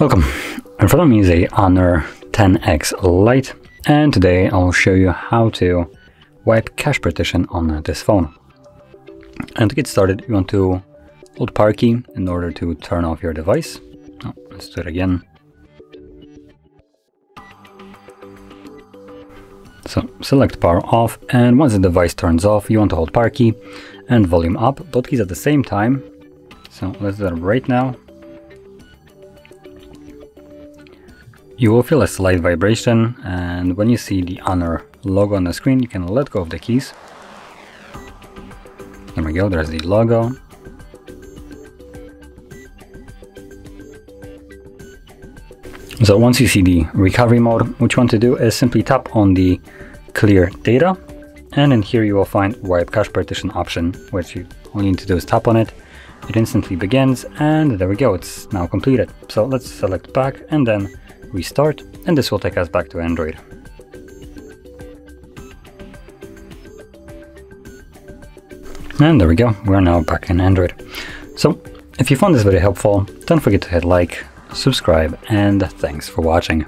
Welcome. In front of me is a Honor 10X Lite and today I'll show you how to wipe cache partition on this phone. And to get started you want to hold power key in order to turn off your device. Oh, let's do it again. So select power off and once the device turns off you want to hold power key and volume up, both keys at the same time. So let's do that right now. You will feel a slight vibration and when you see the Honor logo on the screen you can let go of the keys. There we go, there's the logo. So once you see the recovery mode, what you want to do is simply tap on the clear data and in here you will find wipe cache partition option, which you all you need to do is tap on it. It instantly begins and there we go, it's now completed. So let's select back and then restart, and this will take us back to Android. And there we go, we're now back in Android. So, if you found this video helpful, don't forget to hit like, subscribe, and thanks for watching.